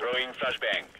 Throwing flashbang.